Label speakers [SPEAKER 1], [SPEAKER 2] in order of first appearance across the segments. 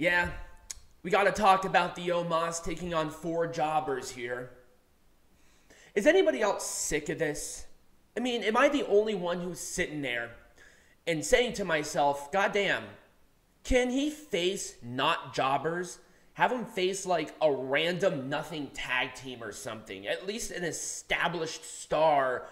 [SPEAKER 1] Yeah, we got to talk about the Omos taking on four jobbers here. Is anybody else sick of this? I mean, am I the only one who's sitting there and saying to myself, God damn, can he face not jobbers? Have him face like a random nothing tag team or something. At least an established star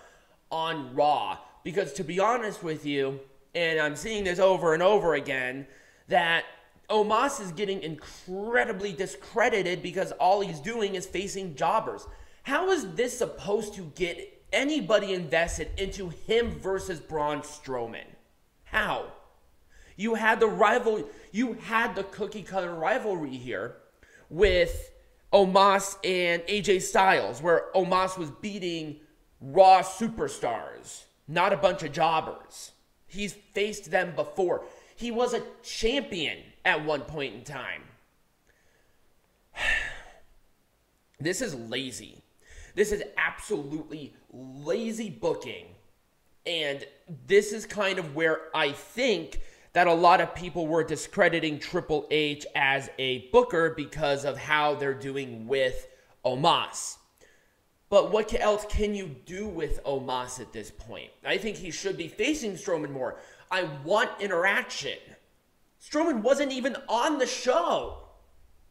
[SPEAKER 1] on Raw. Because to be honest with you, and I'm seeing this over and over again, that Omos is getting incredibly discredited because all he's doing is facing jobbers. How is this supposed to get anybody invested into him versus Braun Strowman? How? You had the rival, you had the cookie cutter rivalry here with Omos and AJ Styles, where Omos was beating Raw superstars, not a bunch of jobbers. He's faced them before. He was a champion at one point in time. This is lazy. This is absolutely lazy booking. And this is kind of where I think that a lot of people were discrediting Triple H as a booker because of how they're doing with Omos. But what else can you do with Omos at this point? I think he should be facing Strowman more. I want interaction. Strowman wasn't even on the show.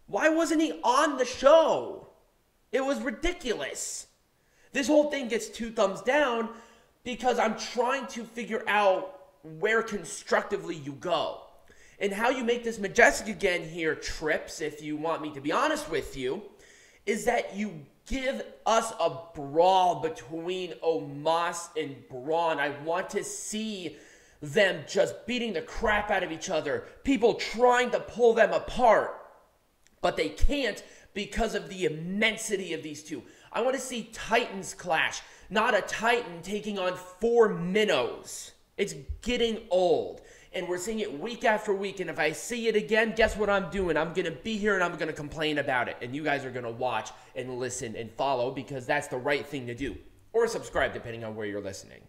[SPEAKER 1] Why wasn't he on the show? It was ridiculous. This whole thing gets two thumbs down because I'm trying to figure out where constructively you go. And how you make this majestic again here, Trips, if you want me to be honest with you, is that you give us a brawl between Omos and Braun. I want to see them just beating the crap out of each other, people trying to pull them apart, but they can't because of the immensity of these two. I want to see Titans clash, not a Titan taking on four minnows. It's getting old. And we're seeing it week after week. And if I see it again, guess what I'm doing? I'm going to be here and I'm going to complain about it. And you guys are going to watch and listen and follow because that's the right thing to do. Or subscribe, depending on where you're listening.